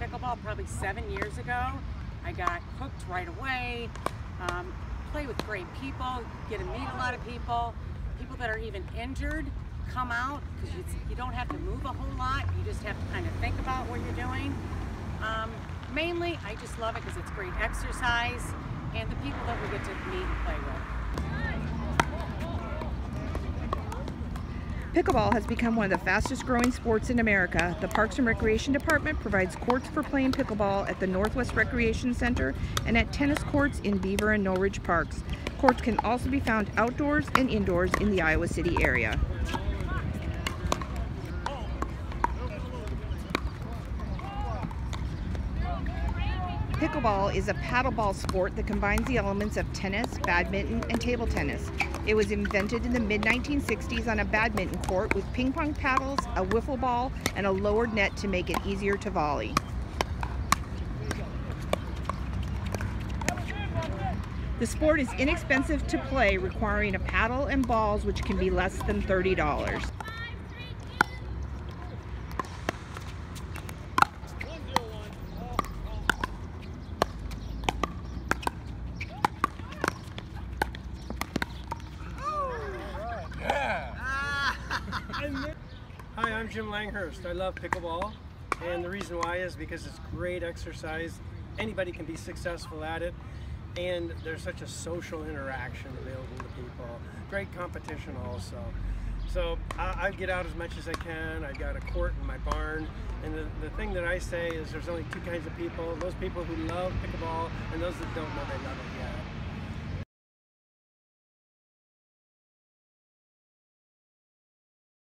pickleball probably seven years ago. I got hooked right away. Um, play with great people, get to meet a lot of people. People that are even injured come out because you, you don't have to move a whole lot. You just have to kind of think about what you're doing. Um, mainly, I just love it because it's great exercise and the people that we get to meet and play with. Pickleball has become one of the fastest growing sports in America. The Parks and Recreation Department provides courts for playing pickleball at the Northwest Recreation Center and at tennis courts in Beaver and Noelridge Parks. Courts can also be found outdoors and indoors in the Iowa City area. Pickleball is a paddleball sport that combines the elements of tennis, badminton, and table tennis. It was invented in the mid 1960s on a badminton court with ping pong paddles, a wiffle ball, and a lowered net to make it easier to volley. The sport is inexpensive to play, requiring a paddle and balls which can be less than $30. Hi, I'm Jim Langhurst. I love pickleball, and the reason why is because it's great exercise. Anybody can be successful at it, and there's such a social interaction available to people. Great competition also. So I, I get out as much as I can. I've got a court in my barn, and the, the thing that I say is there's only two kinds of people, those people who love pickleball and those that don't know they love it yet.